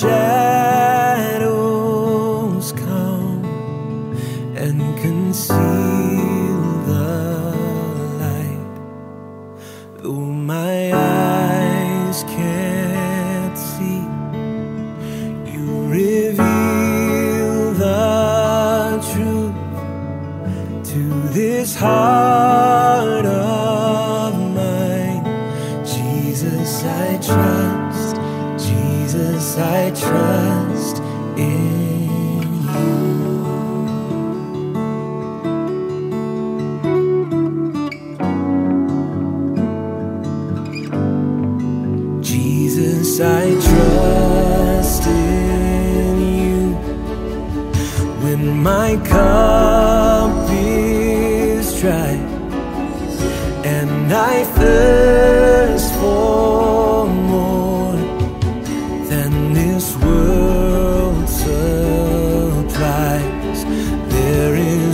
shadows come and conceal the light. Though my eyes Jesus, I trust in you. Jesus, I trust in you when my cup is dry and I thirst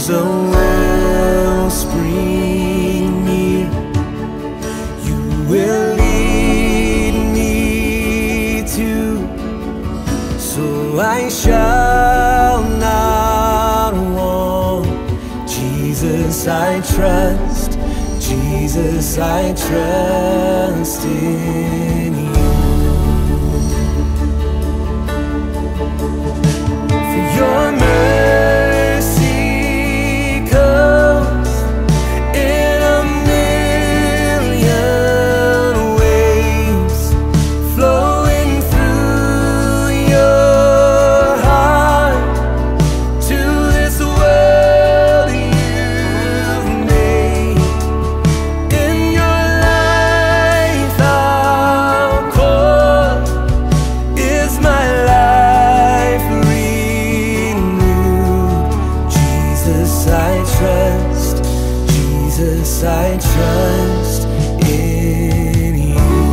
is a wellspring near you will lead me to, so I shall not want. Jesus, I trust. Jesus, I trust in you. I trust in you.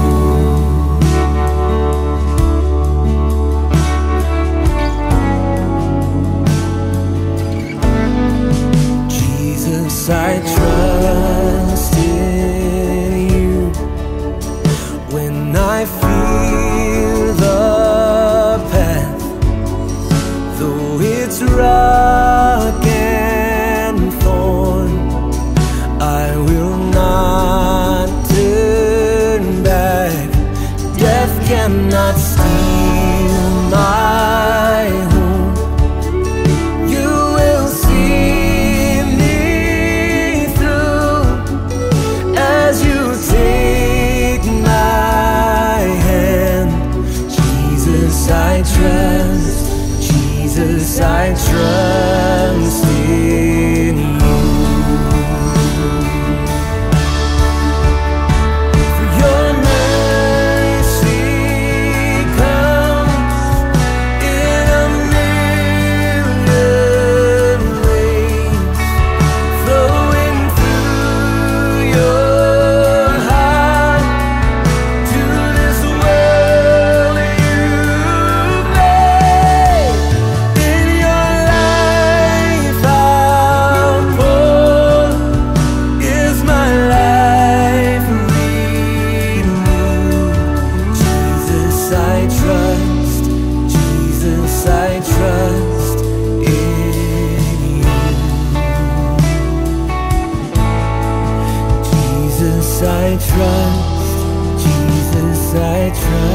Jesus, I trust in you when I fear try.